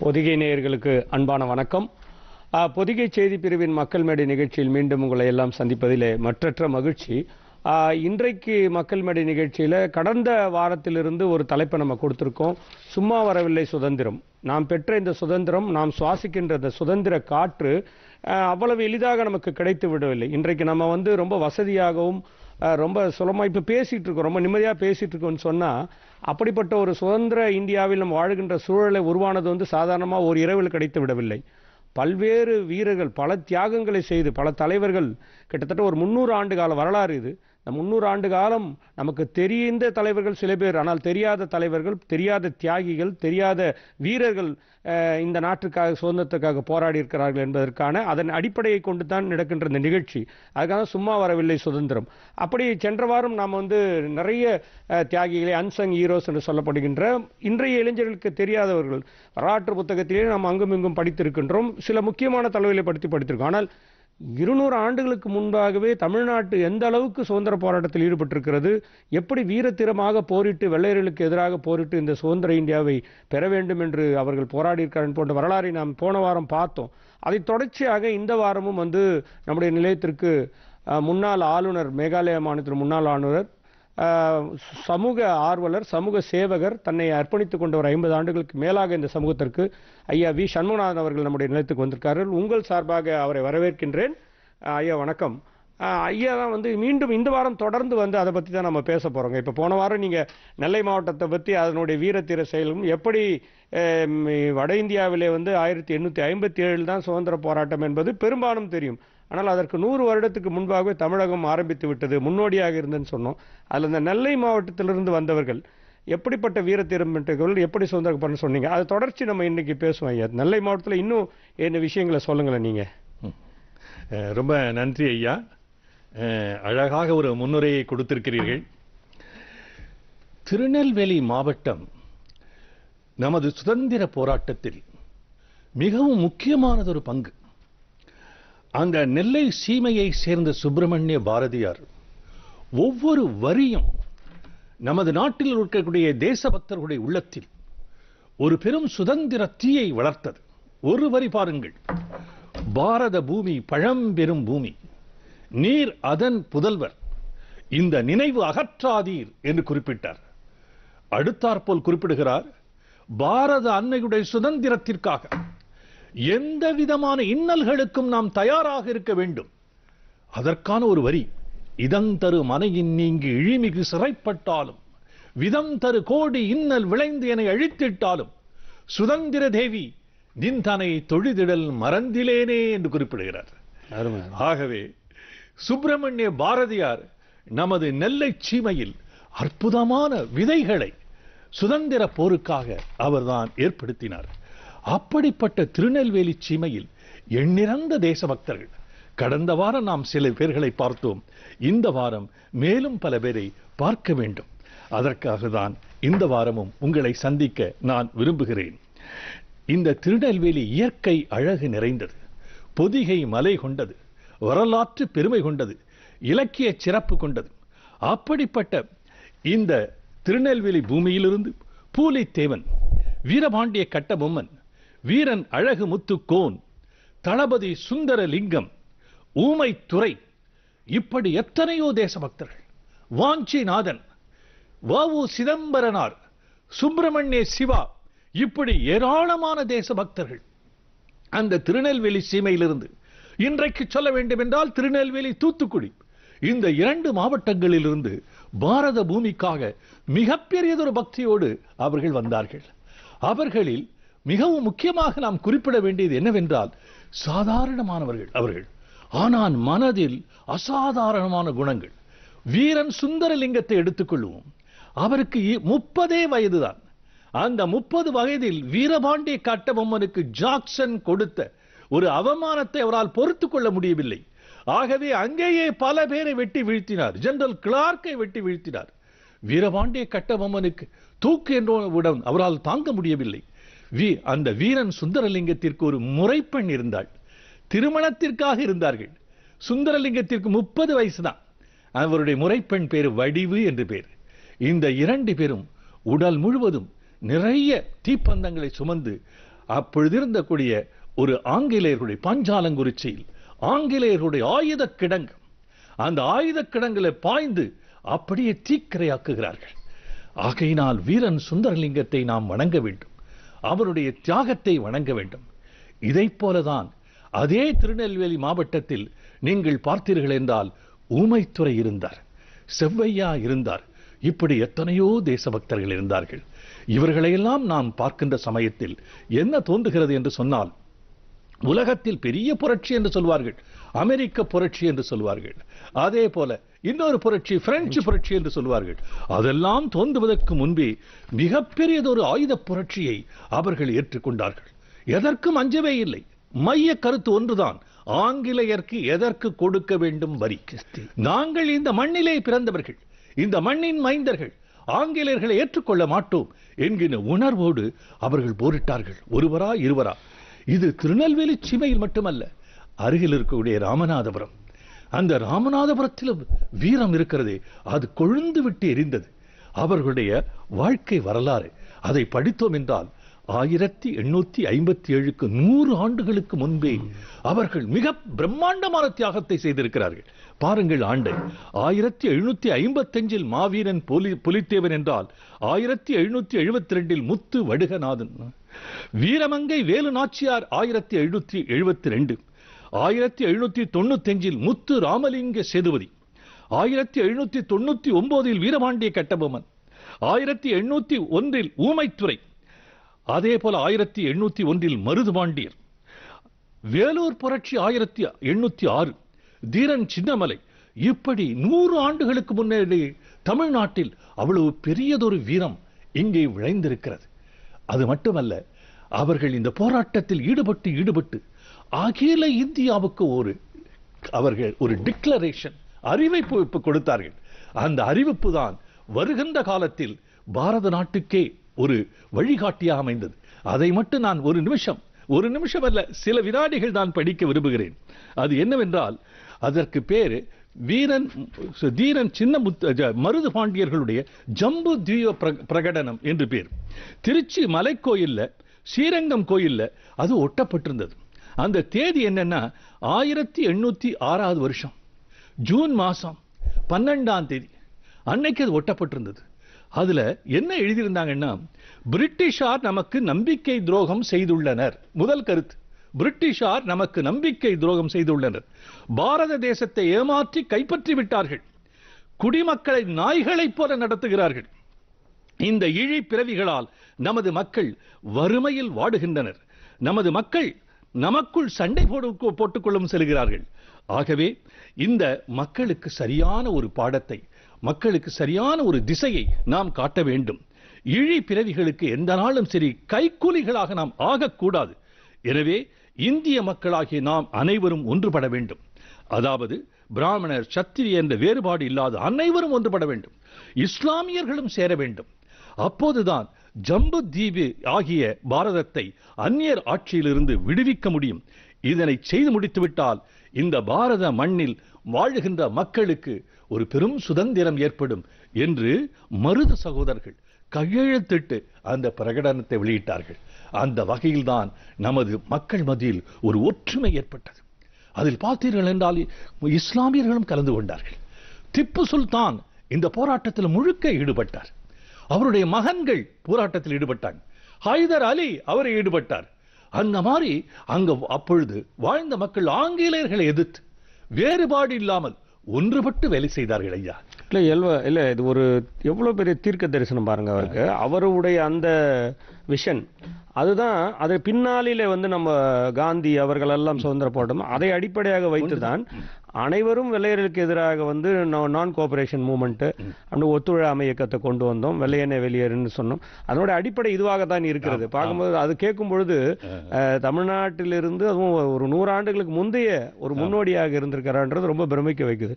பொதிகை நேயர்களுக்கு அன்பான வணக்கம். பொதிகை செய்தி பிரிவின் மக்கள் மேடை நிகழ்ச்சியில் மீண்டும் உங்களை எல்லாம் சந்திப்பதிலே மற்றற்ற மகிழ்ச்சி. இன்றைக்கு மக்கள் மேடை நிகழ்ச்சியில் கடந்த வாரத்திலிருந்து ஒரு தலைப்பை நம்ம கொடுத்துருக்கோம். சும்மா வரவில்லை சுதந்திரம். நாம் பெற்ற இந்த சுதந்திரம் நாம் சுவாசிக்கின்ற இந்த சுதந்திர காற்று அவ்வளவு எளிதாக நமக்கு கிடைத்து விடவில்லை. இன்றைக்கு நம்ம வந்து ரொம்ப வசதியாகவும் ரொம்ப சுலமாக இப்போ பேசிகிட்டு இருக்கோம் ரொம்ப நிம்மதியாக பேசிகிட்டு இருக்கோம்னு சொன்னால் அப்படிப்பட்ட ஒரு சுதந்திர இந்தியாவில் நம்ம வாழ்கின்ற சூழலை உருவானது வந்து சாதாரணமாக ஒரு இரவில் கிடைத்து விடவில்லை. பல்வேறு வீரர்கள் பல தியாகங்களை செய்து பல தலைவர்கள் கிட்டத்தட்ட ஒரு முன்னூறு ஆண்டு கால வரலாறு இது. முந்நூறு முன்னூறு ஆண்டு காலம் நமக்கு தெரிந்த தலைவர்கள் சில பேர் ஆனால் தெரியாத தலைவர்கள் தெரியாத தியாகிகள் தெரியாத வீரர்கள் இந்த நாட்டுக்காக சுதந்திரத்துக்காக போராடி இருக்கிறார்கள் என்பதற்கான அதன் அடிப்படையை கொண்டு தான் நடக்கின்ற இந்த நிகழ்ச்சி. அதுக்காக சும்மா வரவில்லை சுதந்திரம். அப்படி சென்ற வாரம் நாம் வந்து நிறைய தியாகிகளை அன்சங் ஹீரோஸ் என்று சொல்லப்படுகின்ற இன்றைய இளைஞர்களுக்கு தெரியாதவர்கள் வரலாற்று புத்தகத்திலே நாம் அங்கும் இங்கும் படித்திருக்கின்றோம். சில முக்கியமான தலைவர்களை படித்து படித்திருக்கோம். ஆனால் இருநூறு ஆண்டுகளுக்கு முன்பாகவே தமிழ்நாட்டு எந்த அளவுக்கு சுதந்திர போராட்டத்தில் ஈடுபட்டிருக்கிறது? எப்படி வீரத்திரமாக போரிட்டு வெள்ளையர்களுக்கு எதிராக போரிட்டு இந்த சுதந்திர இந்தியாவை பெற வேண்டும் என்று அவர்கள் போராடியிருக்கிறார்கள் போன்ற வரலாறை நாம் போன வாரம் பார்த்தோம். அதை தொடர்ச்சியாக இந்த வாரமும் வந்து நம்முடைய நிலையத்திற்கு முன்னாள் ஆளுநர் மேகாலய மாநிலத்தின் முன்னாள் ஆளுநர் சமூக ஆர்வலர் சமூக சேவகர் தன்னை அர்ப்பணித்துக் கொண்ட ஒரு ஐம்பது ஆண்டுகளுக்கு மேலாக இந்த சமூகத்திற்கு ஐயா வி சண்முகநாதன் அவர்கள் நம்முடைய நிலையத்துக்கு வந்திருக்கார்கள். உங்கள் சார்பாக அவரை வரவேற்கின்றேன். ஐயா வணக்கம். ஐயா தான் வந்து மீண்டும் இந்த வாரம் தொடர்ந்து வந்து அதை பற்றி தான் நம்ம பேச போகிறோங்க இப்போ போன வாரம் நீங்கள் நெல்லை மாவட்டத்தை பற்றி அதனுடைய வீரத்தீர செயலும் எப்படி வட இந்தியாவிலே வந்து ஆயிரத்தி எண்ணூற்றி ஐம்பத்தி ஏழில் தான் சுதந்திர போராட்டம் என்பது பெரும்பாலும் தெரியும். ஆனால் அதற்கு நூறு வருடத்துக்கு முன்பாகவே தமிழகம் ஆரம்பித்து விட்டது முன்னோடியாக இருந்ததுன்னு சொன்னோம். அதில் இந்த நெல்லை மாவட்டத்திலிருந்து வந்தவர்கள் எப்படிப்பட்ட வீரத்தீரம் பெற்றவர்கள் எப்படி சுதந்திர பண்ண சொன்னீங்க. அது தொடர்ச்சி நம்ம இன்றைக்கி பேசுவோம் ஐயா. நெல்லை மாவட்டத்தில் இன்னும் என்ன விஷயங்களை சொல்லுங்களேன் நீங்கள் ரொம்ப நன்றி ஐயா. அழகாக ஒரு முன்னுரையை கொடுத்திருக்கிறீர்கள். திருநெல்வேலி மாவட்டம் நமது சுதந்திர போராட்டத்தில் மிகவும் முக்கியமானதொரு பங்கு. அந்த நெல்லை சீமையை சேர்ந்த சுப்பிரமணிய பாரதியார் ஒவ்வொரு வரியும் நமது நாட்டில் இருக்கக்கூடிய தேசபக்தர்களுடைய உள்ளத்தில் ஒரு பெரும் சுதந்திர தீயை வளர்த்தது. ஒரு வரி பாருங்கள். பாரத பூமி பழம்பெரும் பூமி நீர் அதன் புதல்வர் இந்த நினைவு அகற்றாதீர் என்று குறிப்பிட்டார். அடுத்தாற்போல் குறிப்பிடுகிறார் பாரத அன்னையுடைய சுதந்திரத்திற்காக. எந்த விதமான இன்னல்களுக்கும் நாம் தயாராக இருக்க வேண்டும். அதற்கான ஒரு வரி இதம் தரு மனையின் நீங்கி இழிமிகு சிறைப்பட்டாலும் விதம் தரு கோடி இன்னல் விளைந்து என அழித்திட்டாலும் சுதந்திர தேவி நின்தனை தொழுதிடல் மறந்திலேனே என்று குறிப்பிடுகிறார். ஆகவே சுப்பிரமணிய பாரதியார் நமது நெல்லை சீமையில் அற்புதமான விதைகளை சுதந்திர போருக்காக அவர்தான் ஏற்படுத்தினார். அப்படிப்பட்ட திருநெல்வேலி சீமையில் எண்ணிறந்த தேசபக்தர்கள். கடந்த வாரம் நாம் சில பேர்களை பார்த்தோம். இந்த வாரம் மேலும் பல பேரை பார்க்க வேண்டும். அதற்காக தான் இந்த வாரமும் உங்களை சந்திக்க நான் விரும்புகிறேன். இந்த திருநெல்வேலி இயற்கை அழகு நிறைந்தது. பொதிகை மலை கொண்டது. வரலாற்று பெருமை கொண்டது. இலக்கிய சிறப்பு கொண்டது. அப்படிப்பட்ட இந்த திருநெல்வேலி பூமியிலிருந்து பூலித்தேவன் வீரபாண்டிய கட்டபொம்மன் வீரன் அழகு முத்துக்கோன் தளபதி சுந்தரலிங்கம் ஊமைத்துறை இப்படி எத்தனையோ தேசபக்தர்கள். வாஞ்சிநாதன் வவு சிதம்பரனார் சுப்பிரமணிய சிவா இப்படி ஏராளமான தேசபக்தர்கள். அந்த திருநெல்வேலி சீமையிலிருந்து இன்றைக்கு சொல்ல வேண்டும் என்றால் திருநெல்வேலி தூத்துக்குடி இந்த இரண்டு மாவட்டங்களிலிருந்து பாரத பூமிக்காக மிகப்பெரியதொரு பக்தியோடு அவர்கள் வந்தார்கள். அவர்களில் மிகவும் முக்கியமாக நாம் குறிப்பிட வேண்டியது என்னவென்றால் சாதாரணமானவர்கள் அவர்கள். ஆனால் மனதில் அசாதாரணமான குணங்கள். வீரன் சுந்தரலிங்கத்தை எடுத்துக்கொள்வோம். அவருக்கு முப்பதே வயதுதான். அந்த முப்பது வயதில் வீரபாண்டிய கட்டபொம்மனுக்கு ஜாக்சன் கொடுத்த ஒரு அவமானத்தை அவரால் பொறுத்துக் கொள்ள முடியவில்லை. ஆகவே அங்கேயே பல பேரை வெட்டி வீழ்த்தினார். ஜெனரல் கிளார்க்கை வெட்டி வீழ்த்தினார். வீரபாண்டிய கட்டபொம்மனுக்கு தூக்கு என்றவுடன் அவரால் தாங்க முடியவில்லை. வீ அந்த வீரன் சுந்தரலிங்கத்திற்கு ஒரு முறைப்பெண் இருந்தாள். திருமணத்திற்காக இருந்தார்கள். சுந்தரலிங்கத்திற்கு முப்பது வயசுதான். அவருடைய முறைப்பெண் பேர் வடிவு என்று பேர். இந்த இரண்டு பேரும் உடல் முழுவதும் நிறைய தீப்பந்தங்களை சுமந்து அப்பொழுது இருந்தக்கூடிய ஒரு ஆங்கிலேயர்களுடைய பாஞ்சாலங்குறிச்சியில் ஆங்கிலேயர்களுடைய ஆயுத கிடங்கு அந்த ஆயுத கிடங்களை பாய்ந்து அப்படியே தீக்கிரையாக்குகிறார்கள். ஆகையினால் வீரன் சுந்தரலிங்கத்தை நாம் வணங்க வேண்டும். அவருடைய தியாகத்தை வணங்க வேண்டும். இதைப் போலதான் அதே திருநெல்வேலி மாவட்டத்தில் நீங்கள் பார்த்தீர்கள் என்றால் ஊமைத்துறை இருந்தார் செவ்வையா இருந்தார் இப்படி எத்தனையோ தேசபக்தர்கள் இருந்தார்கள். இவர்களையெல்லாம் நாம் பார்க்கின்ற சமயத்தில் என்ன தோன்றுகிறது என்று சொன்னால் உலகத்தில் பெரிய புரட்சி என்று சொல்வார்கள் அமெரிக்க புரட்சி என்று சொல்வார்கள். அதே போல இன்னொரு புரட்சி பிரெஞ்சு புரட்சி என்று சொல்வார்கள் அதெல்லாம் தோன்றுவதற்கு முன்பே மிகப்பெரியதொரு ஆயுத புரட்சியை அவர்கள் ஏற்றுக்கொண்டார்கள். எதற்கும் அஞ்சவே இல்லை. மைய கருத்து ஒன்றுதான். ஆங்கிலேயருக்கு எதற்கு கொடுக்க வேண்டும் வரி? நாங்கள் இந்த மண்ணிலே பிறந்தவர்கள். இந்த மண்ணின் மைந்தர்கள். ஆங்கிலேயர்களை ஏற்றுக்கொள்ள மாட்டோம் என்கிற உணர்வோடு அவர்கள் போரிட்டார்கள். ஒருவரா இருவரா? இது திருநெல்வேலி சீமையில் மட்டுமல்ல. அருகில் இருக்கக்கூடிய ராமநாதபுரம். அந்த ராமநாதபுரத்தில் வீரம் இருக்கிறதே. அது கொழுந்து விட்டு எரிந்தது. அவர்களுடைய வாழ்க்கை வரலாறு. அதை படித்தோம் என்றால் ஆயிரத்தி எண்ணூத்தி ஐம்பத்தி ஏழுக்கு நூறு ஆண்டுகளுக்கு முன்பே அவர்கள் மிக பிரம்மாண்டமான தியாகத்தை செய்திருக்கிறார்கள். பாருங்கள் ஆண்டை. ஆயிரத்தி எழுநூத்தி ஐம்பத்தஞ்சில் மாவீரன் புலி புலித்தேவன் என்றால் ஆயிரத்தி எழுநூத்தி எழுபத்தி ரெண்டில் முத்து வடுகநாதன். வீரமங்கை வேலு நாச்சியார் ஆயிரத்தி எழுநூத்தி எழுபத்தி ரெண்டு ஆயிரத்தி எழுநூத்தி தொண்ணூத்தி அஞ்சில் முத்து ராமலிங்க சேதுபதி ஆயிரத்தி எழுநூத்தி தொண்ணூத்தி ஒன்பதில் வீரபாண்டிய கட்டபொம்மன் ஆயிரத்தி எண்ணூத்தி ஒன்றில் ஊமைத்துறை அதே போல ஆயிரத்தி எண்ணூத்தி ஒன்றில் மருதுபாண்டியர் வேலூர் புரட்சி ஆயிரத்தி எண்ணூத்தி ஆறு தீரன் சின்னமலை இப்படி நூறு ஆண்டுகளுக்கு முன்னே தமிழ்நாட்டில் அவ்வளவு பெரியதொரு வீரம் இங்கே விளைந்திருக்கிறது. அது மட்டுமல்ல அவர்கள் இந்த போராட்டத்தில் ஈடுபட்டு ஈடுபட்டு அகில இந்தியாவுக்கு ஒரு அவர்கள் ஒரு டிக்ளரேஷன் அறிவிப்பு கொடுத்தார்கள். அந்த அறிவிப்பு தான் வருகின்ற காலத்தில் பாரத நாட்டுக்கே ஒரு வழிகாட்டியாக அமைந்தது. அதை மட்டும் நான் ஒரு நிமிஷம் ஒரு நிமிஷம் அல்ல சில வினாடிகள் நான் படிக்க விரும்புகிறேன். அது என்னவென்றால் அதற்கு பேர் வீரன் தீரன் சின்ன முத்த ஜ- மருது பாண்டியர்களுடைய ஜம்பு தீய பிரகடனம் என்று பேர். திருச்சி மலைக்கோயில்ல ஸ்ரீரங்கம் கோயில்ல அது ஒட்டப்பட்டிருந்தது. அந்த தேதி என்னன்னா ஆயிரத்தி எண்ணூற்றி ஆறாவது வருஷம். ஜூன் மாசம் பன்னெண்டாம் தேதி. அன்னைக்கு அது ஒட்டப்பட்டிருந்தது. அதில் என்ன எழுதியிருந்தாங்கன்னா பிரிட்டிஷார் நமக்கு நம்பிக்கை துரோகம் செய்துள்ளனர். முதல் கருத்து. பிரிட்டிஷார் நமக்கு நம்பிக்கை துரோகம் செய்துள்ளனர். பாரத தேசத்தை ஏமாற்றி கைப்பற்றி விட்டார்கள். குடிமக்களை நாய்களைப் போல நடத்துகிறார்கள். இந்த இழி பிறவிகளால் நமது மக்கள் வறுமையில் வாடுகின்றனர். நமது மக்கள் நமக்குள் சண்டை போடு போட்டுக்கொள்ளும் செல்கிறார்கள். ஆகவே இந்த மக்களுக்கு சரியான ஒரு பாடத்தை மக்களுக்கு சரியான ஒரு திசையை நாம் காட்ட வேண்டும். இழி பிறவிகளுக்கு எந்த நாளும் சரி கைக்கூலிகளாக நாம் ஆகக்கூடாது. எனவே இந்திய மக்களாகிய நாம் அனைவரும் ஒன்றுபட வேண்டும். அதாவது பிராமணர் சத்திரிய என்ற வேறுபாடு இல்லாத அனைவரும் ஒன்றுபட வேண்டும். இஸ்லாமியர்களும் சேர வேண்டும். அப்போதுதான் ஜம்பு தீவு ஆகிய பாரதத்தை அந்நியர் ஆட்சியிலிருந்து விடுவிக்க முடியும். இதனை செய்து முடித்துவிட்டால் இந்த பாரத மண்ணில் வாழுகின்ற மக்களுக்கு ஒரு பெரும் சுதந்திரம் ஏற்படும் என்று மருது சகோதரர்கள் கையெழுத்திட்டு அந்த பிரகடனத்தை வெளியிட்டார்கள். அந்த வகையில்தான் நமது மக்கள் மத்தியில் ஒரு ஒற்றுமை ஏற்பட்டது. அதில் பார்த்தீர்கள் என்றால் இஸ்லாமியர்களும் கலந்து கொண்டார்கள். திப்பு சுல்தான் இந்த போராட்டத்தில் முழுக்க ஈடுபட்டார். அவருடைய மகன்கள் போராட்டத்தில் ஈடுபட்டாங்க. ஹைதர் அலி அவர் ஈடுபட்டார். அந்த மாதிரி அங்க அப்பொழுது வாழ்ந்த மக்கள் ஆங்கிலேயர்களை எதிர்த்து வேறுபாடு இல்லாமல் ஒன்றுபட்டு வேலை செய்தார்கள் ஐயா. இல்ல எல்வ இல்ல இது ஒரு எவ்வளவு பெரிய தீர்க்க தரிசனம் பாருங்க அவருக்கு. அவருடைய அந்த விஷன் அதுதான் அதை பின்னாளிலே வந்து நம்ம காந்தி அவர்கள் எல்லாம் சுதந்திர போராட்டம் அதை அடிப்படையாக வைத்துதான் அனைவரும் வெள்ளையர்களுக்கு எதிராக வந்து நான் கோஆபரேஷன் மூமெண்ட் அந்த ஒத்துழையாமை இயக்கத்தை கொண்டு வந்தோம். வெள்ளையனே வெளியேறுன்னு சொன்னோம். அதனோட அடிப்படை இதுவாக தான் இருக்கிறது பார்க்கும்போது அது கேட்கும் பொழுது தமிழ்நாட்டிலிருந்து அதுவும் ஒரு நூறு ஆண்டுகளுக்கு முந்தைய ஒரு முன்னோடியாக இருந்திருக்கிறான்றது ரொம்ப பிரமிக்க வைக்குது.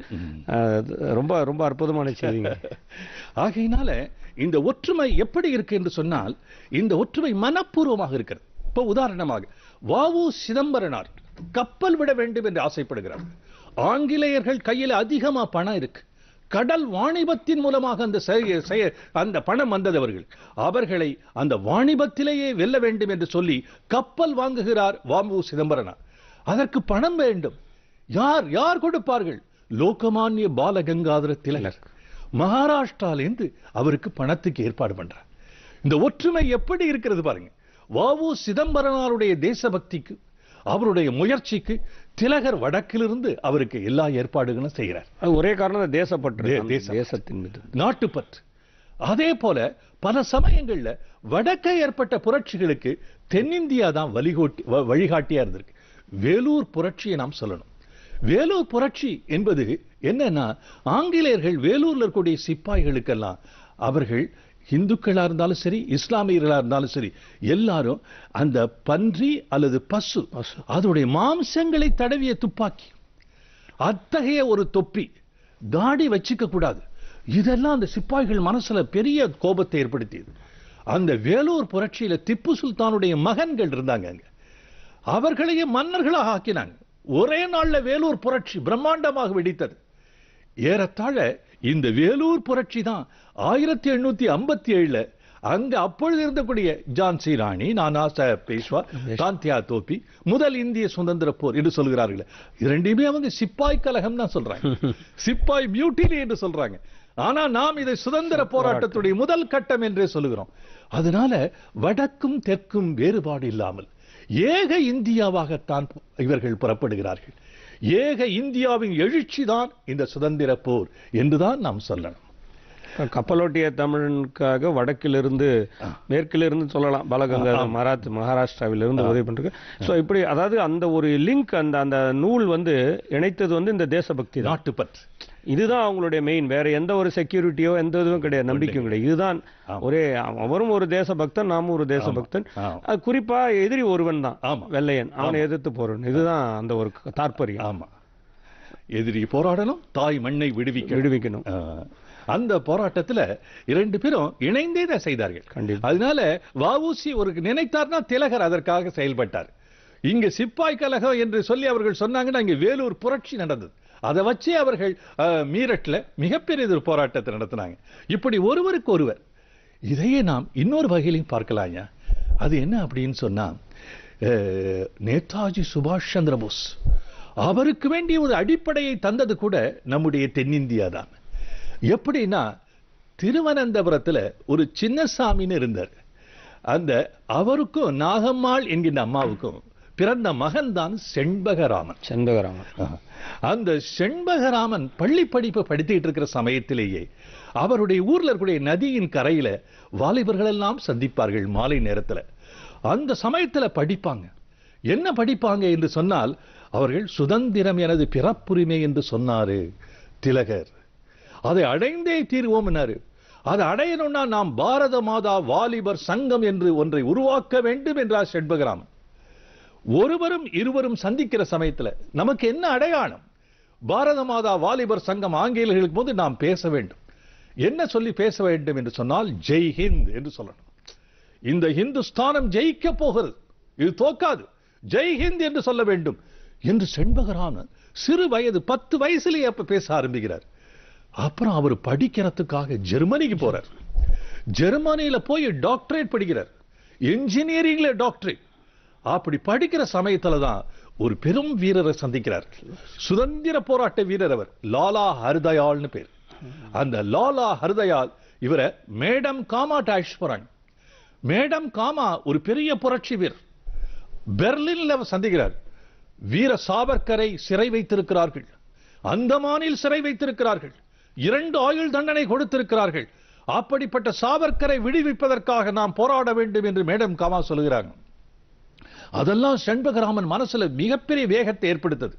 ரொம்ப ரொம்ப அற்புதமான செய்திங்க. ஆகையினால இந்த ஒற்றுமை எப்படி இருக்கு என்று சொன்னால் இந்த ஒற்றுமை மனப்பூர்வமாக இருக்கிறது. இப்போ உதாரணமாக வாவு சிதம்பரனார் கப்பல் விட வேண்டும் என்று ஆசைப்படுகிறார். ஆங்கிலேயர்கள் கையில் அதிகமா பணம் இருக்கு. கடல் வாணிபத்தின் மூலமாக அந்த செய- செய- அந்த பணம் வந்தது அவர்கள். அவர்களை அந்த வாணிபத்திலேயே வெல்ல வேண்டும் என்று சொல்லி கப்பல் வாங்குகிறார் வாமு சிதம்பரனார். அதற்கு பணம் வேண்டும். யார் யார் கொடுப்பார்கள்? லோகமானிய பாலகங்காதர திலகர். மகாராஷ்டிராலேருந்து அவருக்கு பணத்துக்கு ஏற்பாடு பண்றார். இந்த ஒற்றுமை எப்படி இருக்கிறது பாருங்க. வாவு சிதம்பரனாருடைய தேசபக்திக்கு அவருடைய முயற்சிக்கு திலகர் வடக்கிலிருந்து அவருக்கு எல்லா ஏற்பாடுகளும் செய்கிறார். ஒரே காரணம் தேசப்பற்று. தேசத்தின் மீது. நாட்டுப்பற்று. அதே போல பல சமயங்கள்ல வடக்கே ஏற்பட்ட புரட்சிகளுக்கு தென்னிந்தியா தான் வழிகோட்டி வழிகாட்டியா இருந்திருக்கு. வேலூர் புரட்சியை நாம் சொல்லணும். வேலூர் புரட்சி என்பது என்னன்னா ஆங்கிலேயர்கள் வேலூர்ல இருக்கக்கூடிய சிப்பாய்களுக்கெல்லாம் அவர்கள் இந்துக்களா இருந்தாலும் சரி இஸ்லாமியர்களா இருந்தாலும் சரி எல்லாரும் அந்த பன்றி அல்லது பசு பசு. அதோடைய மாம்சங்களை தடவிய துப்பாக்கி. அத்தகைய ஒரு தொப்பி தாடி வச்சுக்க கூடாது. இதெல்லாம் அந்த சிப்பாய்கள் மனசுல பெரிய கோபத்தை ஏற்படுத்தியது. அந்த வேலூர் புரட்சியில திப்பு சுல்தானுடைய மகன்கள் இருந்தாங்க அங்க. அவர்களையே மன்னர்களாக ஆக்கினாங்க. ஒரே நாள்ல வேலூர் புரட்சி பிரம்மாண்டமாக வெடித்தது. ஏறத்தாழ இந்த வேலூர் புரட்சி தான். ஆயிரத்தி எண்ணூத்தி ஐம்பத்தி ஏழுல அங்க அப்பொழுது இருந்தக்கூடிய ஜான்சி ராணி நானா சாஹேப் பேஷ்வா தாந்தியா தோப்பி முதல் இந்திய சுதந்திர போர் என்று சொல்கிறார்கள். இரண்டையுமே அவங்க சிப்பாய் கலகம் தான் சொல்றாங்க. சிப்பாய் மியூட்டினி என்று சொல்றாங்க. ஆனா நாம் இதை சுதந்திர போராட்டத்துடைய முதல் கட்டம் என்றே சொல்லுகிறோம். அதனால வடக்கும் தெற்கும் வேறுபாடு இல்லாமல் ஏக இந்தியாவாகத்தான் இவர்கள் புறப்படுகிறார்கள். ஏக இந்தியாவின் எழுச்சி தான் இந்த சுதந்திர போர் என்றுதான் நாம் சொல்லணும். கப்பலோட்டிய தமிழனுக்காக வடக்கிலிருந்து மேற்கிலிருந்து சொல்லலாம். பாலகங்கா மராத் மகாராஷ்டிராவிலிருந்து உதவி பண்றது சோ இப்படி அதாவது அந்த ஒரு லிங்க் அந்த அந்த நூல் வந்து இணைத்தது வந்து இந்த தேசபக்தி நாட்டுப்பற்று. இதுதான் அவங்களுடைய மெயின் வேற எந்த ஒரு செக்யூரிட்டியோ எந்த இதுவும் கிடையாது. நம்பிக்கையும் கிடையாது. இதுதான் ஒரே அவரும் ஒரு தேசபக்தன் நாமும் ஒரு தேசபக்தன். அது குறிப்பா எதிரி ஒருவன் தான். ஆமா. வெள்ளையன். அவனை எதிர்த்து போறவன். இதுதான் அந்த ஒரு தாற்பயம். ஆமா. எதிரி போராடணும் தாய் மண்ணை விடுவிக்க விடுவிக்கணும். அந்த போராட்டத்துல இரண்டு பேரும் இணைந்தே தான் செய்தார்கள். கண்டிப்பா. அதனால வஉசி ஒரு நினைத்தார்னா திலகர் அதற்காக செயல்பட்டார். இங்க சிப்பாய் கலகம் என்று சொல்லி அவர்கள் சொன்னாங்கன்னா இங்க வேலூர் புரட்சி நடந்தது. அதை வச்சே அவர்கள் மீரட்டில் மிகப்பெரிய ஒரு போராட்டத்தை நடத்தினாங்க. இப்படி ஒருவருக்கு ஒருவர் இதையே நாம் இன்னொரு வகையிலையும் பார்க்கலாங்க அது என்ன அப்படின்னு சொன்னால் நேதாஜி சுபாஷ் சந்திர போஸ் அவருக்கு வேண்டிய ஒரு அடிப்படையை தந்தது கூட நம்முடைய தென்னிந்தியா தான். எப்படின்னா திருவனந்தபுரத்தில் ஒரு சின்னசாமின்னு இருந்தார். அந்த அவருக்கும் நாகம்மாள் என்கின்ற அம்மாவுக்கும் பிறந்த மகன் தான் செண்பகராமன். செண்பகராமன் அந்த செண்பகராமன் பள்ளி படிப்பு படித்துக்கிட்டு இருக்கிற சமயத்திலேயே அவருடைய ஊர்ல இருக்கக்கூடிய நதியின் கரையில வாலிபர்கள் எல்லாம் சந்திப்பார்கள் மாலை நேரத்துல. அந்த சமயத்துல படிப்பாங்க. என்ன படிப்பாங்க என்று சொன்னால் அவர்கள் சுதந்திரம் எனது பிறப்புரிமை என்று சொன்னாரு திலகர். அதை அடைந்தே தீர்வோம் என்னாரு. அதை அடையணும்னா நாம் பாரத மாதா வாலிபர் சங்கம் என்று ஒன்றை உருவாக்க வேண்டும் என்றார் செண்பகராமன். ஒருவரும் இருவரும் சந்திக்கிற சமயத்துல நமக்கு என்ன அடையாளம்? பாரத மாதா வாலிபர் சங்கம் ஆங்கிலேயர்களுக்கு போது நாம் பேச வேண்டும். என்ன சொல்லி பேச வேண்டும் என்று சொன்னால் ஜெய் ஹிந்த் என்று சொல்லணும். இந்த இந்துஸ்தானம் ஜெயிக்க போகிறது. இது தோக்காது. ஜெய் ஹிந்த் என்று சொல்ல வேண்டும். என்று செண்பகராமன் சிறு வயது பத்து வயசுலயே அப்ப பேச ஆரம்பிக்கிறார். அப்புறம் அவர் படிக்கிறதுக்காக ஜெர்மனிக்கு போறார். ஜெர்மனியில போய் டாக்டரேட் படிக்கிறார். இன்ஜினியரிங்ல டாக்டரேட். அப்படி படிக்கிற சமயத்துல தான் ஒரு பெரும் வீரரை சந்திக்கிறார். சுதந்திர போராட்ட வீரர் அவர் லாலா ஹர்தயால்னு பேர். அந்த லாலா ஹர்தயால் இவரை மேடம் காமா டாஷ் போறாங்க மேடம் காமா ஒரு பெரிய புரட்சி வீரர். பெர்லின்ல சந்திக்கிறார். வீர சாவர்கரை சிறை வைத்திருக்கிறார்கள். அந்தமானில் சிறை வைத்திருக்கிறார்கள். இரண்டு ஆயுள் தண்டனை கொடுத்திருக்கிறார்கள். அப்படிப்பட்ட சாவர்கரை விடுவிப்பதற்காக நாம் போராட வேண்டும் என்று மேடம் காமா சொல்லுகிறாங்க அதெல்லாம் செண்பகராமன் மனசுல மிகப்பெரிய வேகத்தை ஏற்படுத்தது.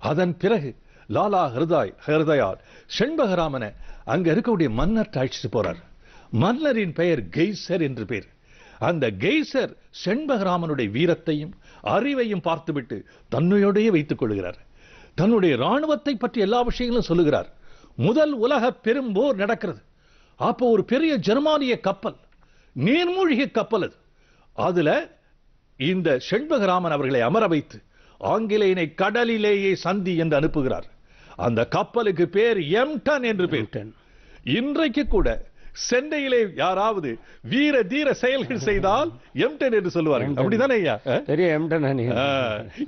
அதன் பிறகு லாலா ஹிருதாய் ஹிருதயால் செண்பகராமனை அங்க இருக்கக்கூடிய மன்னர் அழைச்சிட்டு போறார். மன்னரின் பெயர் கெய்சர் என்று பெயர் அந்த கெய்சர் செண்பகராமனுடைய வீரத்தையும் அறிவையும் பார்த்துவிட்டு தன்னையோடையே வைத்துக் கொள்கிறார். தன்னுடைய ராணுவத்தை பற்றி எல்லா விஷயங்களும் சொல்லுகிறார். முதல் உலக பெரும்போர் நடக்கிறது. அப்போ ஒரு பெரிய ஜெர்மானிய கப்பல் நீர்மூழ்கிய கப்பல் அது. அதுல இந்த செண்பகராமன் அவர்களை அமர வைத்து ஆங்கிலேயனை கடலிலேயே சந்தி என்று அனுப்புகிறார். அந்த கப்பலுக்கு பேர் எம்டன் என்று பேர். இன்றைக்கு கூட சென்னையிலே யாராவது வீர தீர செயல்கள் செய்தால் எம்டன் என்று சொல்லுவார்கள். அப்படிதானே ஐயா? பெரிய எம்டன்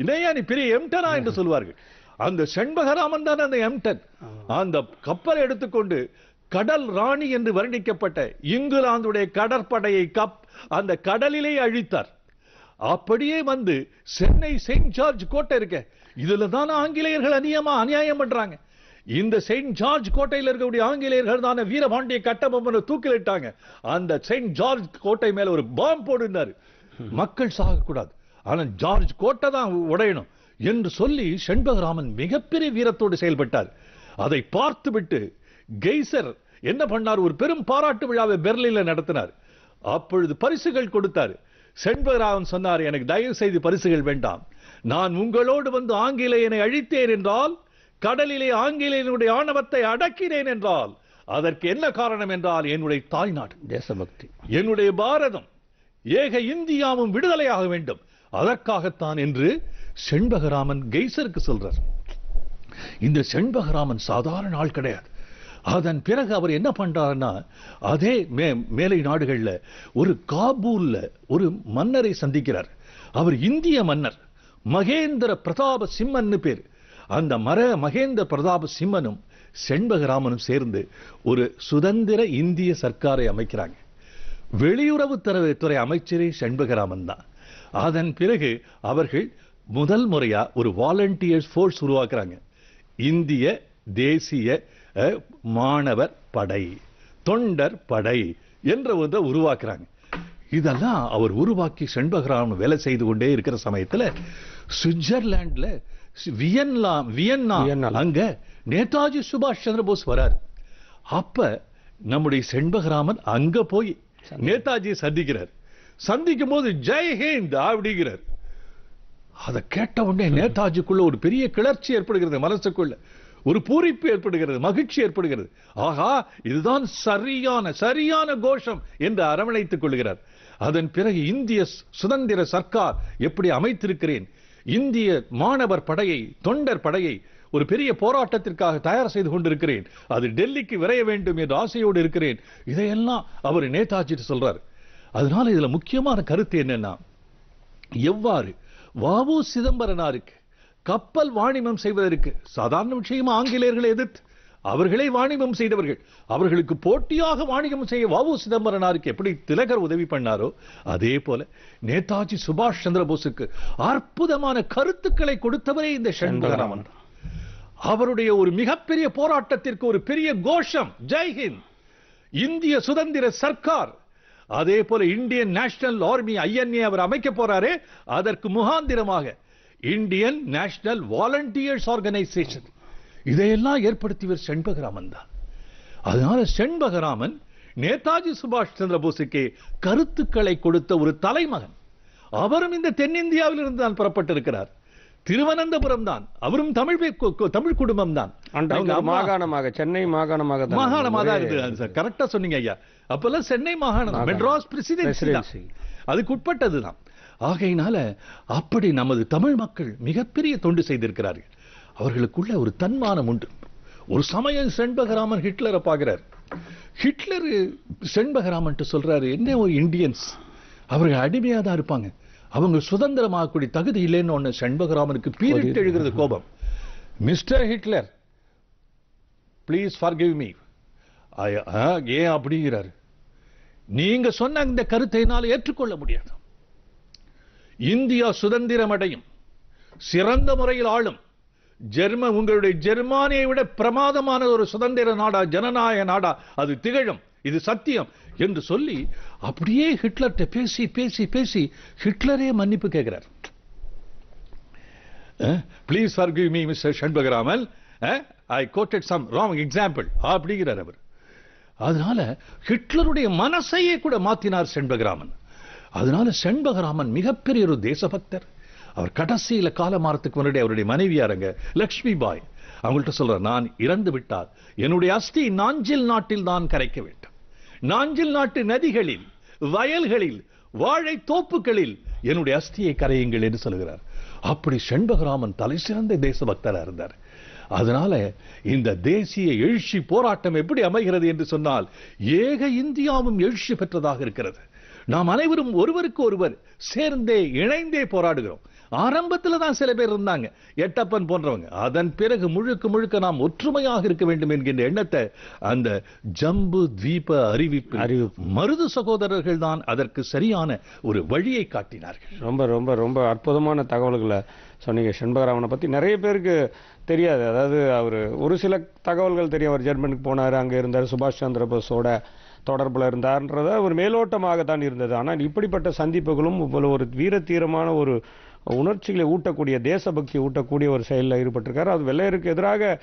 இதையா நீ பெரிய எம்டனா என்று சொல்வார்கள் அந்த செண்பகராமன் தான் அந்த எம்டன். அந்த கப்பலை எடுத்துக்கொண்டு கடல் ராணி என்று வர்ணிக்கப்பட்ட இங்கிலாந்துடைய கடற்படையை கப் அந்த கடலிலே அழித்தார். அப்படியே வந்து சென்னை செயின்ட் ஜார்ஜ் கோட்டை இருக்க. இதுல தான் ஆங்கிலேயர்கள் அநியமா அநியாயம் பண்றாங்க. இந்த செயின்ட் ஜார்ஜ் கோட்டையில் இருக்கக்கூடிய ஆங்கிலேயர்கள் தானே வீரபாண்டிய கட்டபொம்மனை தூக்கிலிட்டாங்க. அந்த செயின்ட் ஜார்ஜ் கோட்டை மேல ஒரு பாம்பு போடுனாரு. மக்கள் சாகக்கூடாது. ஆனால் ஜார்ஜ் கோட்டை தான் உடையணும் என்று சொல்லி செண்பகராமன் மிகப்பெரிய வீரத்தோடு செயல்பட்டார். அதை பார்த்துவிட்டு கெய்சர் என்ன பண்ணார்? ஒரு பெரும் பாராட்டு விழாவை பெர்லின்ல நடத்தினார். அப்பொழுது பரிசுகள் கொடுத்தார். செண்பகராமன் சொன்னார் எனக்கு தயவு செய்து பரிசுகள் வேண்டாம். நான் உங்களோடு வந்து ஆங்கிலேயனை அழித்தேன் என்றால் கடலிலே ஆங்கிலேயனுடைய ஆணவத்தை அடக்கினேன் என்றால் அதற்கு என்ன காரணம் என்றால் என்னுடைய தாய்நாடு தேசபக்தி. என்னுடைய பாரதம் ஏக இந்தியாவும் விடுதலையாக வேண்டும். அதற்காகத்தான் என்று செண்பகராமன் கெய்சருக்கு சொல்றார். இந்த செண்பகராமன் சாதாரண ஆள் கிடையாது. அதன் பிறகு அவர் என்ன பண்றாருன்னா அதே மே மேலை நாடுகளில் ஒரு காபூல்ல ஒரு மன்னரை சந்திக்கிறார். அவர் இந்திய மன்னர் மகேந்திர பிரதாப சிம்மன்னு பேர். அந்த மர மகேந்திர பிரதாப சிம்மனும் செண்பகராமனும் சேர்ந்து ஒரு சுதந்திர இந்திய சர்க்காரை அமைக்கிறாங்க. வெளியுறவுத்துறை துறை அமைச்சரே செண்பகராமன் தான். அதன் பிறகு அவர்கள் முதல் முறையா ஒரு வாலண்டியர்ஸ் ஃபோர்ஸ் உருவாக்குறாங்க. இந்திய தேசிய மாணவர் படை தொண்டர் படை என்ற ஒன்றை உருவாக்குறாங்க. இதெல்லாம் அவர் உருவாக்கி செண்பகராமன் வேலை செய்து கொண்டே இருக்கிற சமயத்துல சுவிட்சர்லாந்துல வியன்னா வியன்னா வியன்னா. அங்க நேதாஜி சுபாஷ் சந்திர போஸ் வரார். அப்ப நம்முடைய செண்பகராமன் அங்க போய் நேதாஜியை சந்திக்கிறார். சந்திக்கும் போது ஜெய் ஹிந்த் அப்படிங்கிறார். அதை கேட்ட உடனே நேதாஜிக்குள்ள ஒரு பெரிய கிளர்ச்சி ஏற்படுகிறது மனசுக்குள்ள. ஒரு பூரிப்பு ஏற்படுகிறது மகிழ்ச்சி ஏற்படுகிறது. ஆகா இதுதான் சரியான சரியான கோஷம் என்று அரவணைத்துக் கொள்கிறார். அதன் பிறகு இந்திய சுதந்திர சர்க்கார் எப்படி அமைத்திருக்கிறேன்? இந்திய மாணவர் படையை தொண்டர் படையை ஒரு பெரிய போராட்டத்திற்காக தயார் செய்து கொண்டிருக்கிறேன். அது டெல்லிக்கு விரைய வேண்டும் என்று ஆசையோடு இருக்கிறேன். இதையெல்லாம் அவர் நேதாஜி சொல்றார். அதனால இதுல முக்கியமான கருத்து என்னன்னா எவ்வாறு வாவு சிதம்பரனாருக்கு கப்பல் வாணிபம் செய்வதற்கு சாதாரண விஷயமா ஆங்கிலேயர்களை எதிர்த்து அவர்களே வாணிபம் செய்தவர்கள் அவர்களுக்கு போட்டியாக வாணிபம் செய்ய வாவு சிதம்பரனாருக்கு எப்படி திலகர் உதவி பண்ணாரோ அதே போல நேதாஜி சுபாஷ் சந்திர போஸுக்கு அற்புதமான கருத்துக்களை கொடுத்தவரே இந்த செண்பகராமன் தான். அவருடைய ஒரு மிகப்பெரிய போராட்டத்திற்கு ஒரு பெரிய கோஷம் ஜெய்ஹிந்த் இந்திய சுதந்திர சர்க்கார் அதே போல இந்தியன் நேஷனல் ஆர்மி ஐஎன்ஏ அவர் அமைக்க போறாரே அதற்கு முகாந்திரமாக இந்தியன் நேஷனல் வாலண்டியர்ஸ் ஆர்கனைசேஷன் இதையெல்லாம் ஏற்படுத்தியவர் செண்பகராமன் தான். அதனால செண்பகராமன் நேதாஜி சுபாஷ் சந்திர போஸுக்கு கருத்துக்களை கொடுத்த ஒரு தலைமகன். அவரும் இந்த தென்னிந்தியாவில் இருந்து தான் புறப்பட்டிருக்கிறார். திருவனந்தபுரம் தான். அவரும் தமிழ் தமிழ் குடும்பம் தான். மாகாணமாக சென்னை மாகாணமாக தான் மாகாணமா தான் இருந்தது சார் கரெக்டா சொன்னீங்க ஐயா. அப்பெல்லாம் சென்னை மாகாணம். மெட்ராஸ் பிரசிடென்சி தான். அதுக்கு உட்பட்டதுதான் ஆகையினால அப்படி நமது தமிழ் மக்கள் மிகப்பெரிய தொண்டு செய்திருக்கிறார்கள். அவர்களுக்குள்ள ஒரு தன்மானம் உண்டு. ஒரு சமயம் செண்பகராமன் ஹிட்லரை பார்க்கிறார். ஹிட்லர் செண்பகராமன் சொல்றாரு என்ன ஒரு இந்தியன்ஸ்? அவர்கள் அடிமையா தான் இருப்பாங்க. அவங்க சுதந்திரமாகக்கூடிய தகுதி இல்லைன்னு ஒண்ணு செண்பகராமனுக்கு பீரிட்டு எழுகிறது கோபம். Mister Hitler please forgive me ஏன் அப்படிங்கிறாரு. நீங்க சொன்ன இந்த கருத்தை என்னால் ஏற்றுக்கொள்ள முடியாது. இந்தியா சுதந்திரம் அடையும் சிறந்த முறையில் ஆளும். ஜெர்ம உங்களுடைய ஜெர்மானியை விட பிரமாதமான ஒரு சுதந்திர நாடா ஜனநாயக நாடா. அது திகழும். இது சத்தியம் என்று சொல்லி அப்படியே ஹிட்லர்ட்ட பேசி பேசி பேசி ஹிட்லரே மன்னிப்பு கேட்கிறார். Please forgive me mister Chempakaraman I quoted some wrong example அப்படிங்கிறார் அவர். அதனால ஹிட்லருடைய மனசையே கூட மாத்தினார் செண்பகராமன் அதனால செண்பகராமன் மிகப்பெரிய ஒரு தேசபக்தர். அவர் கடைசியில காலமாறத்துக்கு முன்னாடி அவருடைய மனைவியாருங்க லக்ஷ்மி பாய் அவங்கள்ட்ட சொல்ற நான் இறந்து விட்டால் என்னுடைய அஸ்தி நாஞ்சில் நாட்டில் தான் கரைக்க வேண்டும். நாஞ்சில் நாட்டு நதிகளில் வயல்களில் வாழை தோப்புகளில் என்னுடைய அஸ்தியை கரையுங்கள் என்று சொல்கிறார் அப்படி செண்பகராமன் தலை சிறந்த தேசபக்தரா இருந்தார். அதனால இந்த தேசிய எழுச்சி போராட்டம் எப்படி அமைகிறது என்று சொன்னால் ஏக இந்தியாவும் எழுச்சி பெற்றதாக இருக்கிறது. நாம் அனைவரும் ஒருவருக்கு ஒருவர் சேர்ந்தே இணைந்தே போராடுகிறோம். ஆரம்பத்துல தான் சில பேர் இருந்தாங்க. எட்டப்பன் போன்றவங்க. அதன் பிறகு முழுக்க முழுக்க நாம் ஒற்றுமையாக இருக்க வேண்டும் என்கின்ற எண்ணத்தை அந்த ஜம்பு தீப அறிவிப்பு அறிவிப்பு. மருது சகோதரர்கள் தான் அதற்கு சரியான ஒரு வழியை காட்டினார்கள். ரொம்ப ரொம்ப ரொம்ப அற்புதமான தகவல்களை சொன்னீங்க. செண்பகராமனை பற்றி நிறைய பேருக்கு தெரியாது. அதாவது அவர் ஒரு சில தகவல்கள் தெரியும். அவர் ஜெர்மனுக்கு போனார் அங்கே இருந்தார் சுபாஷ் சந்திர போஸோட தொடர்பில் இருந்தார்ன்றத ஒரு மேலோட்டமாக தான் இருந்தது. ஆனால் இப்படிப்பட்ட சந்திப்புகளும் இவ்வளோ ஒரு வீரத்தீரமான ஒரு உணர்ச்சிகளை ஊட்டக்கூடிய தேசபக்தி ஊட்டக்கூடிய ஒரு செயலில் ஈடுபட்டிருக்காரு. அது வெள்ளையருக்கு எதிராக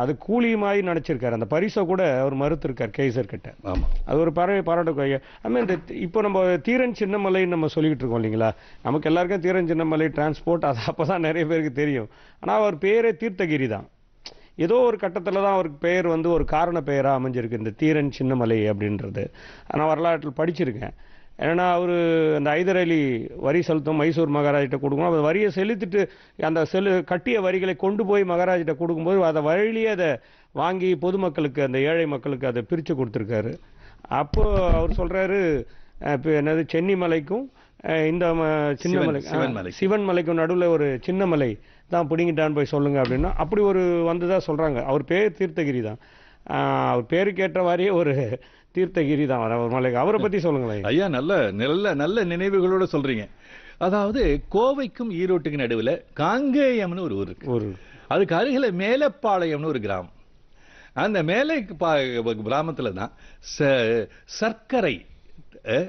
அது கூலியுமாய் நினைச்சிருக்காரு அந்த பரிசை கூட அவர் மறுத்திருக்கார் கேசர் கிட்ட. ஆமா. அது ஒரு பறவை ஐ மீன் இந்த இப்போ நம்ம தீரன் சின்னமலைன்னு நம்ம சொல்லிக்கிட்டு இருக்கோம் இல்லைங்களா? நமக்கு எல்லாருக்கும் தீரன் சின்னமலை டிரான்ஸ்போர்ட் அது அப்போ தான் நிறைய பேருக்கு தெரியும். ஆனால் அவர் பேரே தீர்த்தகிரி தான். ஏதோ ஒரு கட்டத்தில் தான் அவருக்கு பெயர் வந்து ஒரு காரண பெயராக அமைஞ்சிருக்கு இந்த தீரன் சின்னமலை அப்படின்றது. நான் வரலாற்றில் படிச்சிருக்கேன். ஏன்னா அவர் அந்த ஐதர் அலி வரி செலுத்தும் மைசூர் மகாராஜிட்ட கொடுக்கணும். அந்த வரியை செலுத்திட்டு அந்த செலு கட்டிய வரிகளை கொண்டு போய் மகாராஜிட்ட கொடுக்கும்போது அதை வழியிலேயே அதை வாங்கி பொதுமக்களுக்கு அந்த ஏழை மக்களுக்கு அதை பிரித்து கொடுத்துருக்காரு. அப்போ அவர் சொல்றாரு அஹ், இப்ப என்னது சென்னி மலைக்கும் அஹ், இந்த சின்ன மலை சிவன். மலைக்கும் நடுவுல ஒரு சின்ன மலை தான் பிடிங்கிட்டான்னு போய் சொல்லுங்க அப்படின்னா அப்படி ஒரு வந்ததா சொல்றாங்க. அவர் பேர் தீர்த்தகிரி தான். அவர் பேருக்கு ஏற்ற மாதிரியே ஒரு தீர்த்தகிரி தான் அவர் மலை அவரை பத்தி சொல்லுங்களேன். ஐயா நல்ல நல்ல நல்ல நினைவுகளோட சொல்றீங்க. அதாவது கோவைக்கும் ஈரோட்டுக்கு நடுவுல காங்கேயம்னு ஒரு ஊர் இருக்கு. ஒரு அதுக்கு அருகில மேலப்பாளையம்னு ஒரு கிராமம். அந்த மேலே கிராமத்துல தான் ச- சர்க்கரை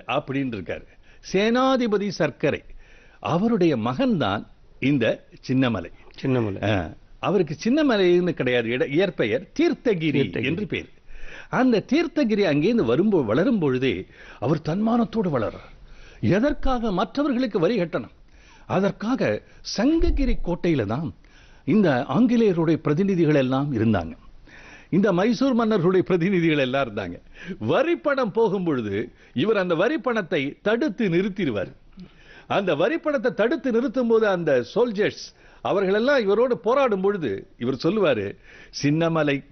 அப்படின்னு இருக்காரு. சேனாதிபதி சர்க்கரை. அவருடைய மகன்தான் இந்த சின்னமலை. சின்ன மலை அஹ், அவருக்கு சின்னமலைன்னு கிடையாது. இட- இயற்பெயர் தீர்த்தகிரி. என்று பேர். அந்த தீர்த்தகிரி அங்கேருந்து வரும்போ வளரும் பொழுதே அவர் தன்மானத்தோடு வளர்றார். எதற்காக மற்றவர்களுக்கு வரி கட்டணும்? அதற்காக சங்ககிரி கோட்டையில தான் இந்த ஆங்கிலேயருடைய பிரதிநிதிகள் எல்லாம் இருந்தாங்க. இந்த மைசூர் மன்னர்களுடைய பிரதிநிதிகள் எல்லாம் இருந்தாங்க. வரி பணம் போகும் பொழுது இவர் அந்த வரி பணத்தை தடுத்து நிறுத்திடுவார். அந்த வரி பணத்தை தடுத்து நிறுத்தும் போது அந்த சோல்ஜர்ஸ் அவர்களெல்லாம் இவரோடு போராடும் பொழுது இவர் சொல்லுவாரு சின்னமலை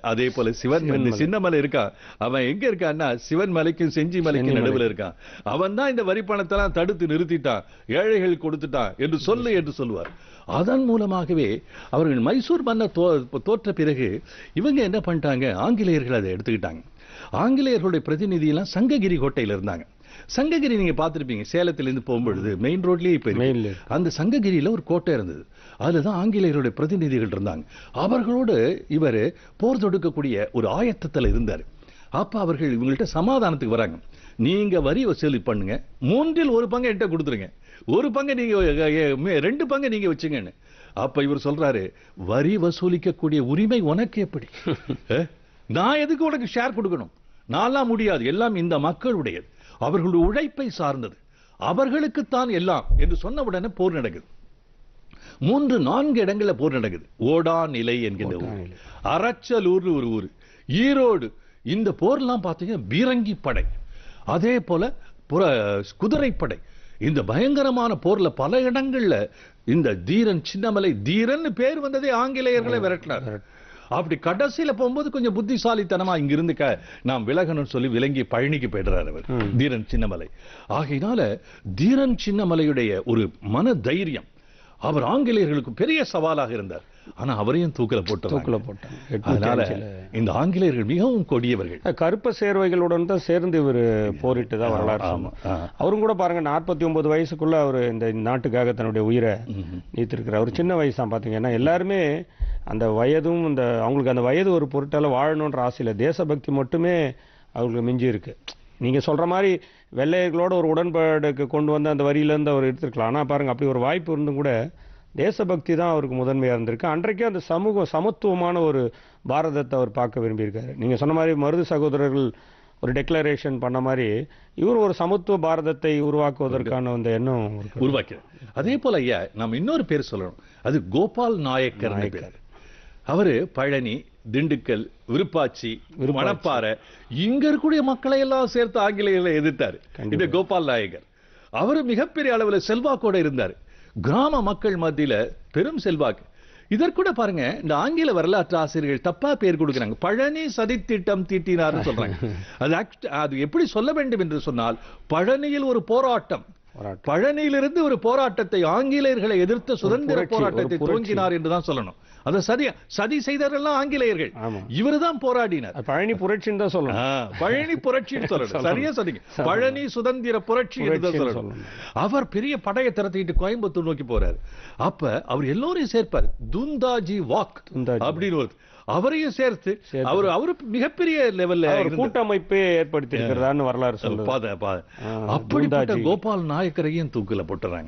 அதே போல சிவன் சின்னமலை இருக்கான். அவன் எங்க இருக்கான்னா சிவன் மலைக்கும் செஞ்சி மலைக்கும் நடுவுல இருக்கான். அவன் தான் இந்த வரி பணத்தெல்லாம் தடுத்து நிறுத்திட்டான் ஏழைகள் கொடுத்துட்டான் என்று சொல்லு என்று சொல்லுவார். அதன் மூலமாகவே அவர்கள் மைசூர் மன்னர் தோ- தோற்ற பிறகு இவங்க என்ன பண்ணிட்டாங்க? ஆங்கிலேயர்கள் அதை எடுத்துக்கிட்டாங்க. ஆங்கிலேயர்களுடைய பிரதிநிதி எல்லாம் சங்ககிரி கோட்டையில இருந்தாங்க. சங்ககிரி நீங்க பார்த்திருப்பீங்க சேலத்துல இருந்து போகும்பொழுது மெயின் ரோட்லயே இப்ப அந்த சங்ககிரியில ஒரு கோட்டை இருந்தது. அதுலதான் ஆங்கிலேயருடைய பிரதிநிதிகள் இருந்தாங்க. அவர்களோடு இவர் போர் தொடுக்கக்கூடிய ஒரு ஆயத்தத்துல இருந்தார். அப்ப அவர்கள் இவங்கள்ட்ட சமாதானத்துக்கு வராங்க. நீங்க வரி வசூலி பண்ணுங்க. மூன்றில் ஒரு பங்கை என்கிட்ட கொடுத்துருங்க. ஒரு பங்கை நீங்க அஹ், அஹ், ரெண்டு பங்கை நீங்க வச்சுங்கன்னு. அப்ப இவர் சொல்றாரு வரி வசூலிக்கக்கூடிய உரிமை உனக்கு எப்படி? நான் எதுக்கு உனக்கு ஷேர் கொடுக்கணும்? நான்லாம் முடியாது. எல்லாம் இந்த மக்களுடையது. அவர்களுடைய உழைப்பை சார்ந்தது. அவர்களுக்குத்தான் எல்லாம் என்று சொன்ன உடனே போர் நடக்குது. மூன்று நான்கு இடங்கள்ல போர் நடக்குது. ஓடா நிலை என்கின்ற ஊர். அரச்சலூர்னு ஒரு ஊர். ஈரோடு. இந்த போர்லாம் பார்த்தீங்கன்னா பீரங்கி படை. அதே போல புற குதிரைப்படை இந்த பயங்கரமான போர்ல பல இடங்கள்ல இந்த தீரன் சின்னமலை தீரன் பேர் வந்ததே ஆங்கிலேயர்களை விரட்டினார். அப்படி கடைசியில போகும்போது கொஞ்சம் புத்திசாலித்தனமா இங்கிருந்து க நாம் விலகணும்னு சொல்லி விலங்கி பழனிக்கு போயிடுறார் அவர் தீரன் சின்னமலை. ஆகையினால தீரன் சின்னமலையுடைய ஒரு மன தைரியம் அவர் ஆங்கிலேயர்களுக்கு பெரிய சவாலாக இருந்தார். ஆனா அவரையும் தூக்கில போட்டு தூக்குல போட்டாங்க. அதனால. இந்த ஆங்கிலேயர்கள் மிகவும் கொடியவர்கள். கருப்ப சேர்வைகளுடன் தான் சேர்ந்து இவர் போரிட்டு தான் வரலாறு. அவரும் கூட பாருங்க நாற்பத்தி ஒன்பது வயசுக்குள்ள அவர் இந்த நாட்டுக்காக தன்னுடைய உயிரை நீத்திருக்கிறார். அவர் சின்ன வயசு தான் பாத்தீங்கன்னா எல்லாருமே அந்த வயதும் இந்த அவங்களுக்கு அந்த வயது ஒரு பொருட்டால வாழணுன்ற ஆசையில தேசபக்தி மட்டுமே அவங்களுக்கு மிஞ்சி இருக்கு நீங்க சொல்ற மாதிரி வெள்ளையர்களோட ஒரு உடன்பாடுக்கு கொண்டு வந்து அந்த வரியில இருந்து அவர் எடுத்திருக்கலாம். ஆனா பாருங்க அப்படி ஒரு வாய்ப்பு இருந்தும் கூட தேசபக்தி தான் அவருக்கு முதன்மையா இருந்திருக்கு. அன்றைக்கே அந்த சமூகம் சமத்துவமான ஒரு பாரதத்தை அவர் பார்க்க விரும்பியிருக்காரு. நீங்க சொன்ன மாதிரி மருது சகோதரர்கள் ஒரு டெக்ளரேஷன் பண்ண மாதிரி இவர் ஒரு சமத்துவ பாரதத்தை உருவாக்குவதற்கான அந்த எண்ணம். உருவாக்கிறார் அதே போல ஐயா நாம் இன்னொரு பேர் சொல்லணும். அது கோபால் நாயக்கர் பேர். அவரு பழனி திண்டுக்கல் விருப்பாச்சி மணப்பாறை இங்க இருக்கக்கூடிய மக்களை எல்லாம் சேர்த்து ஆங்கிலேயர்களை எதிர்த்தாரு. இந்த கோபால் நாயக்கர். அவரு மிகப்பெரிய அளவுல செல்வாக்கோட இருந்தார். கிராம மக்கள் மத்தியில பெரும் செல்வாக்கு. இதற்கூட பாருங்க இந்த ஆங்கில வரலாற்று ஆசிரியர்கள் தப்பா பேர் கொடுக்குறாங்க. பழனி சதித்திட்டம் தீட்டினார்னு சொல்றாங்க. அது அது எப்படி சொல்ல வேண்டும் என்று சொன்னால் பழனியில் ஒரு போராட்டம். பழனியிலிருந்து ஒரு போராட்டத்தை ஆங்கிலேயர்களை எதிர்த்த சுதந்திர போராட்டத்தை. துவங்கினார் என்றுதான் சொல்லணும். அது சதி சதி செய்தவரெல்லாம் ஆங்கிலேயர்கள். ஆமா. இவர்தான் போராடினார். பழனி புரட்சின்னு தான் சொல்லணும். பழனி புரட்சின்னு சொல்லணும். சரியா சொன்னீங்க. பழனி சுதந்திர புரட்சி தான் சொல்லணும். அவர் பெரிய படையை திரட்டிட்டு கோயம்புத்தூர் நோக்கி போறாரு. அப்ப அவர் எல்லோரையும் சேர்ப்பார். துந்தாஜி வாக் அப்படின்னு ஒரு அவரையும் சேர்த்து. அவர் அவரு மிகப்பெரிய லெவல்ல கூட்டமைப்பே ஏற்படுத்தி இருக்கிறதான்னு வரலாறு சொல்லுது. அப்படிப்பட்ட. கோபால் நாயக்கரையும் தூக்குல போட்டுறாங்க.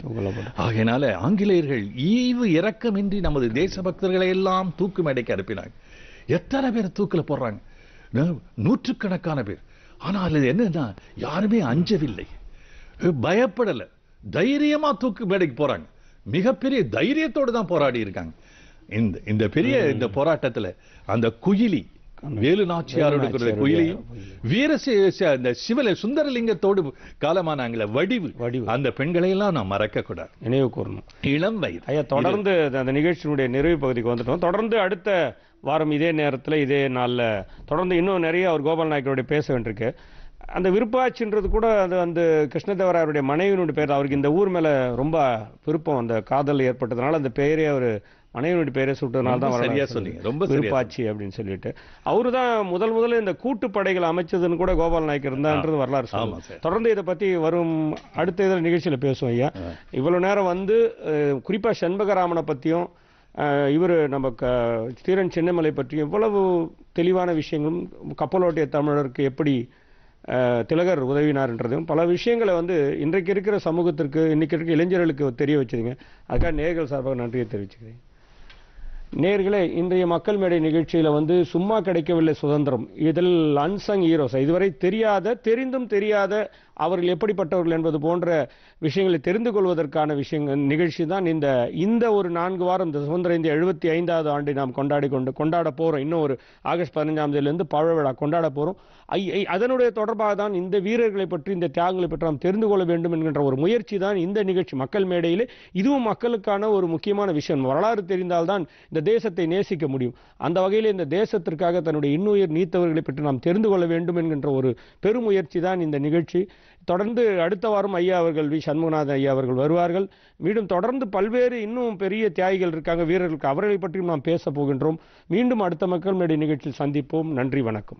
ஆகையினால ஆங்கிலேயர்கள் ஈவு இரக்கமின்றி நமது தேசபக்தர்களை எல்லாம் தூக்கு மேடைக்கு அனுப்பினாங்க. எத்தனை பேர் தூக்குல போடுறாங்க? நூற்றுக்கணக்கான பேர். ஆனால் இது என்னன்னா யாருமே அஞ்சவில்லை. பயப்படல. தைரியமா தூக்கு மேடைக்கு போறாங்க. மிகப்பெரிய தைரியத்தோடு தான் போராடி இருக்காங்க. இந்த இந்த பெரிய இந்த போராட்டத்துல அந்த குயிலி வேலு நாச்சியாரோட இருக்கிற குயிலியும் வீர அந்த சிவல சுந்தரலிங்கத்தோடு காலமானாங்களே வடிவு. வடிவு. அந்த பெண்களை எல்லாம் நான் மறக்க கூடாது நினைவு கூறணும் இளம் வயது. ஐயா தொடர்ந்து அந்த- நிகழ்ச்சியினுடைய நிறைவு பகுதிக்கு வந்துட்டோம். தொடர்ந்து அடுத்த வாரம் இதே நேரத்துல இதே நாள்ல தொடர்ந்து இன்னும் நிறைய அவர் கோபால் நாயக்கருடைய பேச வேண்டியிருக்கு. அந்த விருப்பாட்சின்றது கூட அது அந்த கிருஷ்ணதேவராயருடைய மனைவியினுடைய பேர் அவருக்கு இந்த ஊர் மேல ரொம்ப விருப்பம். அந்த காதல் ஏற்பட்டதுனால அந்த பெயரே அவர் மனைவியினுடைய பெயரை சுட்டதுனால தான் சரியா. சொன்னீங்க. ரொம்ப சரியா விருப்பாட்சி அப்படின்னு சொல்லிட்டு அவரு தான் முதல் முதல்ல இந்த கூட்டுப்படைகள் அமைச்சதுன்னு கூட கோபால் நாயக்கர் இருந்தான்றது வரலாறு. தொடர்ந்து இதை பத்தி வரும் அடுத்த இதில் நிகழ்ச்சியில பேசுவோம் ஐயா இவ்வளவு நேரம் வந்து அஹ், குறிப்பா செண்பகராமனை பத்தியும் இவர் நம்ம க தீரன் சின்னமலை பற்றியும் இவ்வளவு தெளிவான விஷயங்களும் கப்பலோட்டிய தமிழருக்கு எப்படி திலகர் உதவினார்ன்றதையும் பல விஷயங்களை வந்து இன்றைக்கு இருக்கிற சமூகத்திற்கு இன்னைக்கு இருக்கிற இளைஞர்களுக்கு தெரிய வச்சதுங்க அதுக்காக நேர்கள் சார்பாக நன்றியை தெரிவிச்சுக்கிறேன் நேர்களே இன்றைய மக்கள் மேடை நிகழ்ச்சியில வந்து சும்மா கிடைக்கவில்லை சுதந்திரம். இதில் அன்சங் ஹீரோஸ் இதுவரை தெரியாத தெரிந்தும் தெரியாத அவர்கள் எப்படிப்பட்டவர்கள் என்பது போன்ற விஷயங்களை தெரிந்து கொள்வதற்கான விஷயங்கள் நிகழ்ச்சி தான் இந்த இந்த ஒரு நான்கு வாரம் இந்த சுதந்திர இந்திய எழுபத்தி ஐந்தாவது ஆண்டை நாம் கொண்டாடி கொண்டு கொண்டாட போகிறோம் இன்னும் ஒரு ஆகஸ்ட் பதினஞ்சாம் தேதியிலிருந்து பழ விழா கொண்டாட போகிறோம் ஐ ஐ- அதனுடைய தொடர்பாக தான் இந்த வீரர்களை பற்றி இந்த தியாகங்களை பற்றி நாம் தெரிந்து கொள்ள வேண்டும் என்கின்ற ஒரு முயற்சி தான் இந்த நிகழ்ச்சி. மக்கள் மேடையிலே இதுவும் மக்களுக்கான ஒரு முக்கியமான விஷயம். வரலாறு தெரிந்தால்தான் இந்த தேசத்தை நேசிக்க முடியும். அந்த வகையில் இந்த தேசத்திற்காக தன்னுடைய இன்னுயிர் நீத்தவர்களை பற்றி நாம் தெரிந்து கொள்ள வேண்டும் என்கின்ற ஒரு பெருமுயற்சி தான் இந்த நிகழ்ச்சி. தொடர்ந்து அடுத்த வாரம் ஐயா அவர்கள் வி. சண்முகநாதன் ஐயா அவர்கள் வருவார்கள். மீண்டும் தொடர்ந்து பல்வேறு இன்னும் பெரிய தியாகிகள் இருக்காங்க. வீரர்களுக்கு அவர்களை பற்றியும் நாம் பேச போகின்றோம். மீண்டும் அடுத்த மக்கள் மேடை நிகழ்ச்சியில் சந்திப்போம். நன்றி வணக்கம்.